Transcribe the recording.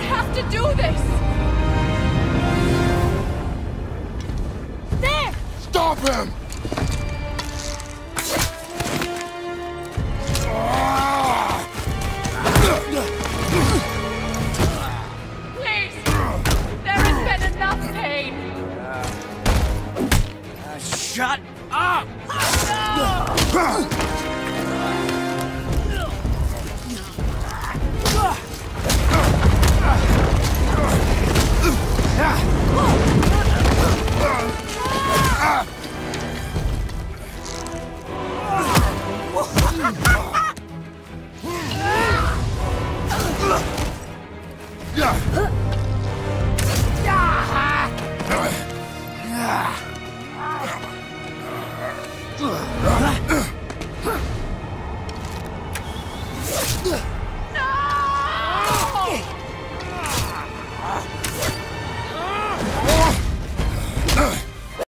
don't have to do this! There! Stop him! Please! There has been enough pain! Shut up! Ah! Ugh.